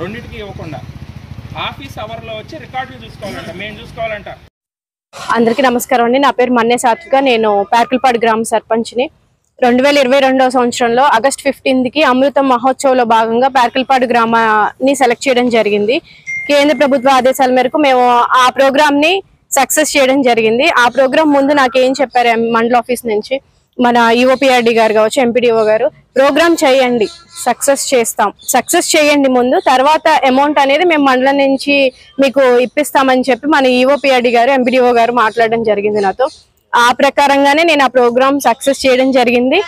రెండింటికి ఇవ్వకుండా. ఆఫీస్ అవర్లో వచ్చి రికార్డులు చూసుకోవాలంట మేము చూసుకోవాలంట. అందరికీ నమస్కారం అండి. నా పేరు మన్నే సాత్విక నేను పేర్కల్పాడు గ్రామ సర్పంచ్ని. రెండు వేల ఇరవై రెండవ సంవత్సరంలో ఆగస్ట్ ఫిఫ్టీన్త్కి అమృత మహోత్సవ్లో భాగంగా పేర్కల్పాడు గ్రామాన్ని సెలెక్ట్ చేయడం జరిగింది. కేంద్ర ప్రభుత్వ ఆదేశాల మేరకు మేము ఆ ప్రోగ్రామ్ని సక్సెస్ చేయడం జరిగింది. ఆ ప్రోగ్రామ్ ముందు నాకు ఏం చెప్పారు మండల ఆఫీస్ నుంచి? మన ఈఓపిఆర్డి గారు కావచ్చు ఎంపీడీఓ గారు ప్రోగ్రామ్ చేయండి సక్సెస్ చేస్తాం. సక్సెస్ చేయండి ముందు తర్వాత అమౌంట్ అనేది మేము మండలం నుంచి మీకు ఇప్పిస్తామని చెప్పి మన ఈఓపిఆర్డి గారు ఎంపీడీఓ గారు మాట్లాడడం జరిగింది నాతో. ఆ ప్రకారంగానే నేను ఆ ప్రోగ్రామ్ సక్సెస్ చేయడం జరిగింది.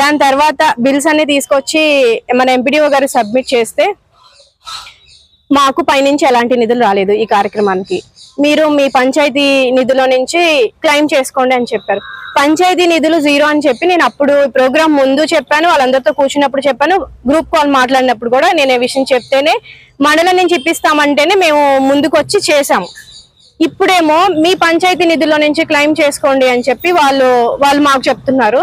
దాని తర్వాత బిల్స్ అన్ని తీసుకొచ్చి మన ఎంపీడీఓ గారు సబ్మిట్ చేస్తే మాకు పైనుంచి ఎలాంటి నిధులు రాలేదు ఈ కార్యక్రమానికి. మీరు మీ పంచాయతీ నిధుల నుంచి క్లెయిమ్ చేసుకోండి అని చెప్పారు. పంచాయతీ నిధులు జీరో అని చెప్పి నేను అప్పుడు ప్రోగ్రామ్ ముందు చెప్పాను వాళ్ళందరితో కూర్చున్నప్పుడు చెప్పాను గ్రూప్ కాల్ మాట్లాడినప్పుడు కూడా నేను ఈ విషయం చెప్తేనే మండలం నుంచి ఇప్పిస్తామంటేనే మేము ముందుకు వచ్చి చేసాము ఇప్పుడేమో మీ పంచాయతీ నిధుల్లో నుంచి క్లెయిమ్ చేసుకోండి అని చెప్పి వాళ్ళు వాళ్ళు మాకు చెప్తున్నారు.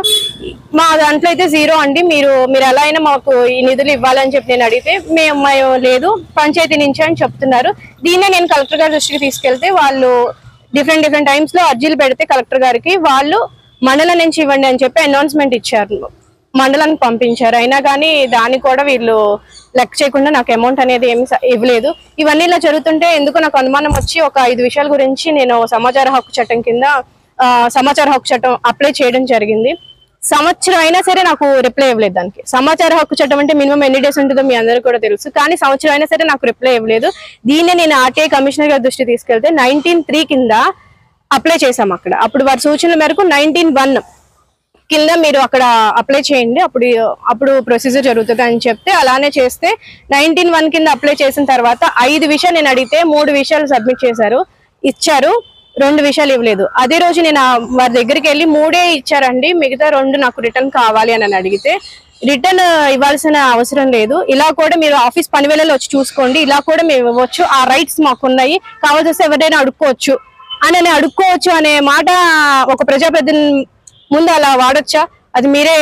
మా దాంట్లో అయితే జీరో అండి. మీరు మీరు ఎలా అయినా మాకు ఈ నిధులు ఇవ్వాలని చెప్పి నేను అడిగితే మేము లేదు పంచాయతీ నుంచి అని చెప్తున్నారు. దీన్నే నేను కలెక్టర్ గారి దృష్టికి తీసుకెళ్తే వాళ్ళు డిఫరెంట్ డిఫరెంట్ టైమ్స్లో అర్జీలు పెడితే కలెక్టర్ గారికి వాళ్ళు మండలం నుంచి ఇవ్వండి అని చెప్పి అనౌన్స్మెంట్ ఇచ్చారు. మండలానికి పంపించారు. అయినా కానీ దాన్ని కూడా వీళ్ళు లెక్క చేయకుండా నాకు అమౌంట్ అనేది ఏమి ఇవ్వలేదు. ఇవన్నీ ఇలా జరుగుతుంటే ఎందుకు నాకు అనుమానం వచ్చి ఒక ఐదు విషయాల గురించి నేను సమాచార హక్కు చట్టం కింద సమాచార హక్కు చట్టం అప్లై చేయడం జరిగింది. సంవత్సరం అయినా సరే నాకు రిప్లై ఇవ్వలేదు దానికి. సమాచార హక్కు చట్టం అంటే మినిమం ఎన్ని డేస్ ఉంటుందో మీ అందరికీ కూడా తెలుసు. కానీ సంవత్సరం అయినా సరే నాకు రిప్లై ఇవ్వలేదు. దీన్నే నేను ఆర్టీఐ కమిషనర్ గారి దృష్టి తీసుకెళ్తే నైన్టీన్ త్రీ కింద అప్లై చేశాం అక్కడ. అప్పుడు వారి సూచనల మేరకు నైన్టీన్ వన్ కింద మీరు అక్కడ అప్లై చేయండి. అప్పుడు అప్పుడు ప్రొసీజర్ జరుగుతుంది అని చెప్తే అలానే చేస్తే నైన్టీన్ వన్ కింద అప్లై చేసిన తర్వాత ఐదు విషయాలు నేను అడిగితే మూడు విషయాలు సబ్మిట్ చేశారు. ఇచ్చారు. రెండు విషయాలు ఇవ్వలేదు. అదే రోజు నేను వారి దగ్గరికి వెళ్ళి మూడే ఇచ్చారండి. మిగతా రెండు నాకు రిటర్న్ కావాలి అని అడిగితే రిటర్న్ ఇవ్వాల్సిన అవసరం లేదు. ఇలా కూడా మీరు ఆఫీస్ పని వేళలో వచ్చి చూసుకోండి. ఇలా కూడా మేము ఇవ్వచ్చు. ఆ రైట్స్ మాకు ఉన్నాయి కావాల్సి వస్తే ఎవరైనా అడుక్కోవచ్చు. అని అడుక్కోవచ్చు అనే మాట ఒక ప్రజాప్రతిని ముందు అలా వాడొచ్చా? అది మీరే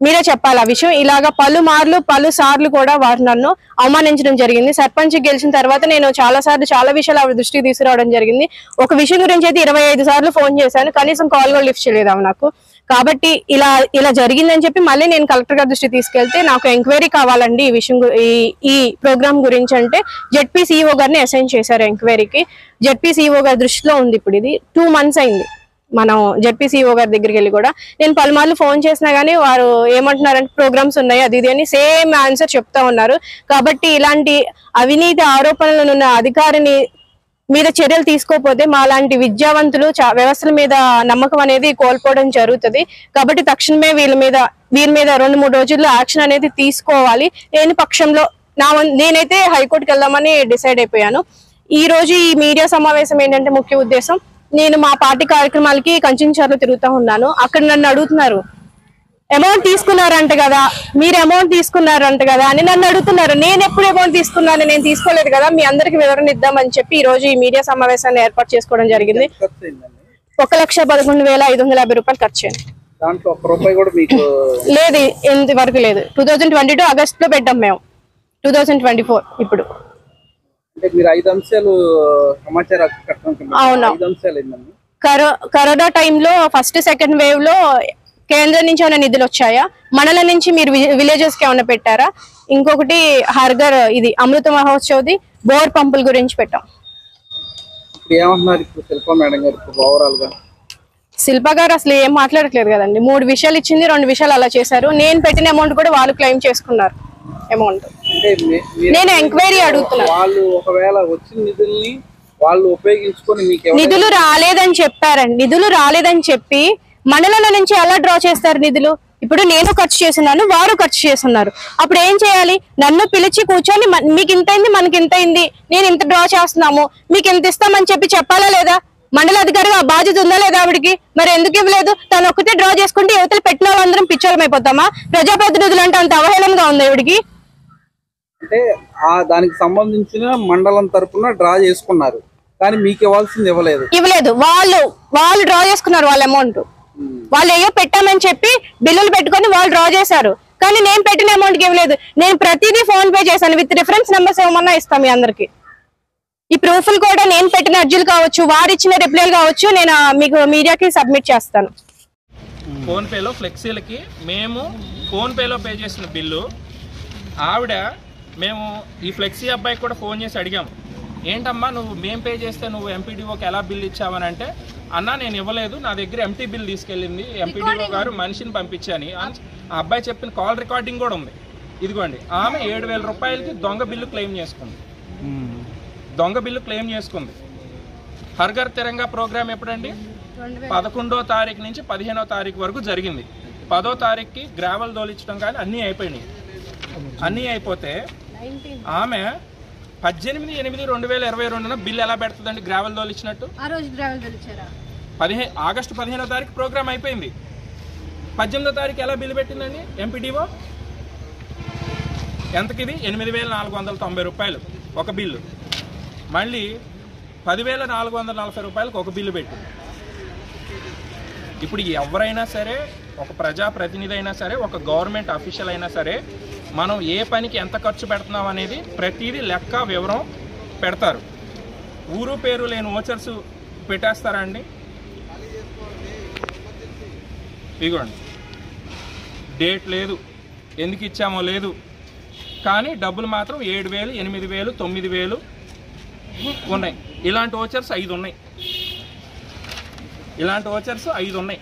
మీరే చెప్పాలి ఆ విషయం. ఇలాగా పలుమార్లు పలు సార్లు కూడా వారు నన్ను అవమానించడం జరిగింది. సర్పంచ్ గెలిచిన తర్వాత నేను చాలా సార్లు చాలా విషయాలు ఆవిడ దృష్టికి తీసుకురావడం జరిగింది. ఒక విషయం గురించి అయితే ఇరవై ఐదు సార్లు ఫోన్ చేశాను. కనీసం కాల్ కూడా లిఫ్ట్ చేయలేదు నాకు. కాబట్టి ఇలా ఇలా జరిగిందని చెప్పి మళ్ళీ నేను కలెక్టర్ గారి దృష్టి తీసుకెళ్తే నాకు ఎంక్వైరీ కావాలండి ఈ విషయం ఈ ఈ ప్రోగ్రామ్ గురించి అంటే జెడ్పీసీఓ గారిని అసైన్ చేశారు ఎంక్వైరీకి. జెడ్పీసీఓ గారి దృష్టిలో ఉంది ఇప్పుడు ఇది. టూ మంత్స్ అయింది. మనం జడ్పీసీఓ గారి దగ్గరికి వెళ్ళి కూడా నేను పలుమార్లు ఫోన్ చేసినా కానీ వారు ఏమంటున్నారంటే ప్రోగ్రామ్స్ ఉన్నాయి అది ఇది అని సేమ్ ఆన్సర్ చెప్తా ఉన్నారు. కాబట్టి ఇలాంటి అవినీతి ఆరోపణలు ఉన్న అధికారిని మీద చర్యలు తీసుకోకపోతే మా లాంటి విద్యావంతులు చా- వ్యవస్థల మీద నమ్మకం అనేది కోల్పోవడం జరుగుతుంది. కాబట్టి తక్షణమే వీళ్ళ మీద వీరి మీద రెండు మూడు రోజుల్లో యాక్షన్ అనేది తీసుకోవాలి. లేని పక్షంలో నా నేనైతే హైకోర్టుకి వెళ్దామని డిసైడ్ అయిపోయాను. ఈ రోజు ఈ మీడియా సమావేశం ఏంటంటే ముఖ్య ఉద్దేశం నేను మా పార్టీ కార్యక్రమాలకి కంచెంచర్లు తిరుగుతూ ఉన్నాను. అక్కడ నన్ను అడుగుతున్నారు అమౌంట్ తీసుకున్నారంట కదా మీరు అమౌంట్ తీసుకున్నారంట కదా అని నన్ను అడుగుతున్నారు. నేను ఎప్పుడు అమౌంట్ తీసుకున్నాను నేను తీసుకోలేదు కదా మీ అందరికి వివరణ ఇద్దామని చెప్పి ఈ రోజు ఈ మీడియా సమావేశాన్ని ఏర్పాటు చేసుకోవడం జరిగింది. ఒక లక్ష పదకొండు వేల ఐదు వందల యాభై రూపాయలు ఖర్చు అయింది లేదు ఇంతవరకు లేదు. టూ థౌజండ్ ట్వంటీ టూ ఆగస్ట్లో పెట్టాం మేము. టూ థౌజండ్ ట్వంటీ ఫోర్ ఇప్పుడు. అంటే మీరు ఐదు అంశాలు సమాచార హక్కు చట్టం కింద అవును. ఐదు అంశాలు ఏంటండి? కరో కరోనా టైంలో ఫస్ట్ సెకండ్ వేవ్లో కేంద్రం నుంచి ఏమైనా నిధులు వచ్చాయా? మనల నుంచి మీరు విలేజెస్కి ఏమైనా పెట్టారా? ఇంకొకటి హర్గర్ ఇది అమృత మహోత్సవ్ది బోర్ పంపుల గురించి పెట్టాం. శిల్ప గారు అసలు ఏం మాట్లాడట్లేదు కదండి. మూడు విషయాలు ఇచ్చింది రెండు విషయాలు అలా చేశారు. నేను పెట్టిన అమౌంట్ కూడా వాళ్ళు క్లెయిమ్ చేసుకున్నారు. అమౌంట్ నేను ఎంక్వైరీ అడుగుతున్నా. వాళ్ళు ఒకవేళ వచ్చిన నిధుల్ని వాళ్ళు ఉపయోగించుకొని మీకు నిధులు రాలేదని చెప్పారండి. నిధులు రాలేదని చెప్పి మండలాల నుంచి ఎలా డ్రా చేస్తారు నిధులు? ఇప్పుడు నేను ఖర్చు చేస్తున్నాను వారు ఖర్చు చేస్తున్నారు. అప్పుడు ఏం చేయాలి? నన్ను పిలిచి కూర్చొని "మ- మీకు ఇంత అయింది మనకి ఇంత అయింది. నేను ఇంత డ్రా చేస్తున్నాము. మీకు ఇంత ఇస్తామని చెప్పి చెప్పాలా లేదా? మండల అధికారి ఆ బాధ్యత ఉందా లేదా ఆవిడకి? మరి ఎందుకు ఇవ్వలేదు? తను ఒక్కటే డ్రా చేసుకుంటే యువతలు పెట్టిన వాళ్ళందరం పిచ్చోళం అయిపోతామా? ప్రజాప్రతినిధులు అంటే అంత అవహేళనగా ఉంది ఆవిడకి అంటే ఆ దానికి సంబంధించిన మండలం తరపున డ్రా చేసుకున్నారు. కానీ మీకు ఇవ్వాల్సింది ఇవ్వలేదు. ఇవ్వలేదు. వాళ్ళు వాళ్ళు డ్రా చేసుకున్నారు వాళ్ళ అమౌంట్ వాళ్ళు ఏయో పెట్టామని చెప్పి బిల్లులు పెట్టుకొని వాళ్ళు డ్రా చేశారు. కానీ నేను పెట్టిన అమౌంట్ ఇవ్వలేదు. నేను ప్రతిదీ ఫోన్ పే చేశాను. విత్ రిఫరెన్స్ నెంబర్స్ ఏమన్నా ఇస్తాం మీ అందరికి. ఈ ప్రూఫ్లు కూడా నేను పెట్టిన అర్జీలు కావచ్చు వారు ఇచ్చిన రిప్లైలు కావచ్చు నేను మీకు మీడియాకి సబ్మిట్ చేస్తాను. ఫోన్ పేలో ఫ్లెక్సీలకి మేము ఫోన్ పేలో పే చేసిన బిల్లు. ఆవిడ మేము ఈ ఫ్లెక్సీ అబ్బాయికి కూడా ఫోన్ చేసి అడిగాము ఏంటమ్మా నువ్వు మేము పే చేస్తే నువ్వు ఎంపీడీఓకి ఎలా బిల్ ఇచ్చావని అంటే అన్నా నేను ఇవ్వలేదు. నా దగ్గర ఎంటీ బిల్ తీసుకెళ్ళింది. ఎంపీడీఓ గారు మనిషిని పంపించాని. అన్- ఆ అబ్బాయి చెప్పిన కాల్ రికార్డింగ్ కూడా ఉంది. ఇదిగోండి ఆమె ఏడు వేల రూపాయలకి దొంగ బిల్లు క్లెయిమ్ చేసుకుంది. దొంగ బిల్లు క్లెయిమ్ చేసుకుంది. హర్ఘర్ తిరంగా ప్రోగ్రామ్ ఎప్పుడండి? పదకొండో తారీఖు నుంచి పదిహేనో తారీఖు వరకు జరిగింది. పదో తారీఖుకి గ్రావెల్ దోలించడం కానీ అన్నీ అయిపోయినాయి. అన్నీ అయిపోతే ఆమె పద్దెనిమిది ఎనిమిది రెండు వేల ఇరవై రెండున బిల్ ఎలా పెడుతుందండి? గ్రావెల్ దోలిచ్చినట్టు? ఆ రోజు గ్రావెల్ తెలిచారా పదిహే ఆగస్టు పదిహేనో తారీఖు ప్రోగ్రామ్ అయిపోయింది. పద్దెనిమిదో తారీఖు ఎలా బిల్లు పెట్టిందండి? ఎంపీడీఓ? ఎంతకిది? ఎనిమిది వేల నాలుగు వందల తొంభై రూపాయలు ఒక బిల్లు. మళ్ళీ పదివేల నాలుగు వందల నలభై రూపాయలకు ఒక బిల్లు పెట్టింది. ఇప్పుడు ఎవరైనా సరే ఒక ప్రజాప్రతినిధి అయినా సరే ఒక గవర్నమెంట్ అఫీషియల్ అయినా సరే మనం ఏ పనికి ఎంత ఖర్చు పెడుతున్నాం అనేది ప్రతిదీ లెక్క వివరం పెడతారు. ఊరు పేరు లేని ఓచర్స్ పెట్టేస్తారా అండి? ఇదిగోండి డేట్ లేదు. ఎందుకు ఇచ్చామో లేదు. కానీ డబ్బులు మాత్రం ఏడు వేలు ఎనిమిది వేలు తొమ్మిది వేలు ఉన్నాయి. ఇలాంటి ఓచర్స్ ఐదు ఉన్నాయి. ఇలాంటి ఓచర్స్ ఐదు ఉన్నాయి.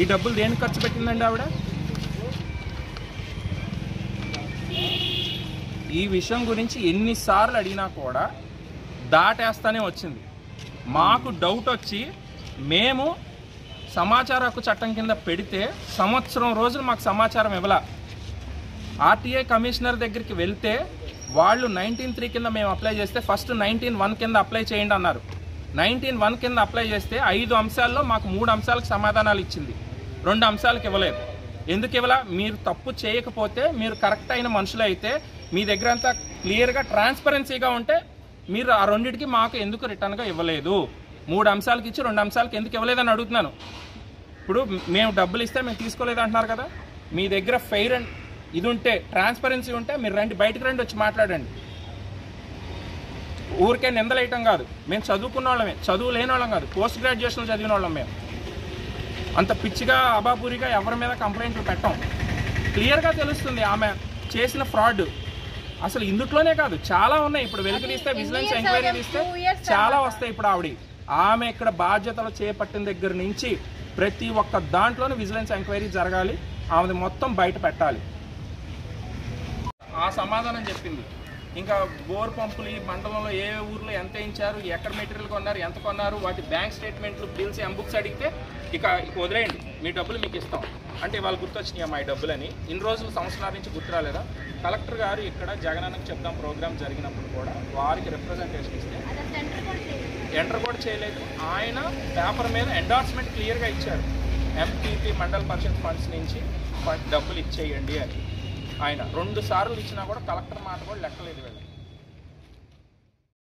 ఈ డబ్బులు దేనికి ఖర్చు పెట్టిందండి ఆవిడ? ఈ విషయం గురించి ఎన్నిసార్లు అడిగినా కూడా దాటేస్తానే వచ్చింది. మాకు డౌట్ వచ్చి మేము సమాచార హక్కు చట్టం కింద పెడితే సంవత్సరం రోజులు మాకు సమాచారం ఇవ్వాల. ఆర్టీఐ కమిషనర్ దగ్గరికి వెళ్తే వాళ్ళు నైన్టీన్ త్రీ కింద మేము అప్లై చేస్తే ఫస్ట్ నైన్టీన్ వన్ కింద అప్లై చేయండి అన్నారు. నైన్టీన్ వన్ కింద అప్లై చేస్తే ఐదు అంశాల్లో మాకు మూడు అంశాలకు సమాధానాలు ఇచ్చింది. రెండు అంశాలకు ఇవ్వలేదు. ఎందుకు ఇవ్వాల? మీరు తప్పు చేయకపోతే మీరు కరెక్ట్ అయిన మనుషులు అయితే మీ దగ్గర అంతా క్లియర్గా ట్రాన్స్పరెన్సీగా ఉంటే మీరు ఆ రెండింటికి మాకు ఎందుకు రిటర్న్గా ఇవ్వలేదు? మూడు అంశాలకు ఇచ్చి రెండు అంశాలకు ఎందుకు ఇవ్వలేదని అడుగుతున్నాను. ఇప్పుడు మేము డబ్బులు ఇస్తే మేము తీసుకోలేదు అంటున్నారు కదా. మీ దగ్గర ఫెయిర్ అండ్ ఇది ఉంటే ట్రాన్స్పరెన్సీ ఉంటే మీరు రండి బయటకు రండి వచ్చి మాట్లాడండి. ఊరికే నిందలేయటం కాదు. మేము చదువుకున్న వాళ్ళమే. చదువు లేని వాళ్ళం కాదు. పోస్ట్ గ్రాడ్యుయేషన్ చదివిన వాళ్ళం మేము. అంత పిచ్చిగా అబాపూరిగా ఎవరి మీద కంప్లైంట్లు పెట్టాం. క్లియర్గా తెలుస్తుంది ఆమె చేసిన ఫ్రాడ్ అసలు ఇందుట్లోనే కాదు. చాలా ఉన్నాయి. ఇప్పుడు వెలుగు తీస్తే విజిలెన్స్ ఎంక్వైరీ తీస్తే చాలా వస్తాయి ఇప్పుడు ఆవిడ. ఆమె ఇక్కడ బాధ్యతలు చేపట్టిన దగ్గర నుంచి ప్రతి ఒక్క దాంట్లోనూ విజిలెన్స్ ఎంక్వైరీ జరగాలి. ఆమెది మొత్తం బయట పెట్టాలి. ఆ సమాధానం చెప్పింది. ఇంకా బోర్ పంపులు ఈ మండలంలో ఏ ఊర్లో ఎంత ఇచ్చారు ఎక్కడ మెటీరియల్ కొన్నారు ఎంత కొన్నారు వాటి బ్యాంక్ స్టేట్మెంట్లు బిల్స్ బుక్స్ అడిగితే ఇక ఇక వదిలేయండి. మీ డబ్బులు మీకు ఇస్తాం. అంటే వాళ్ళు గుర్తొచ్చినాయి మా డబ్బులని. ఇన్ని రోజులు సంవత్సరాల నుంచి గుర్తు రాలేదా కలెక్టర్ గారు ఇక్కడ జగనన్నకు చెప్దాం ప్రోగ్రామ్ జరిగినప్పుడు కూడా వారికి రిప్రజెంటేషన్ ఇస్తే ఎంటర్ కూడా చేయలేదు. ఆయన పేపర్ మీద ఎండార్స్మెంట్ క్లియర్గా ఇచ్చారు. ఎంపీపీ మండల్ పరిషత్ ఫండ్స్ నుంచి డబ్బులు ఇచ్చేయండి అని. ఆయన. రెండు సార్లు ఇచ్చినా కూడా కలెక్టర్ మాట కూడా లెక్కలేదు వీళ్ళు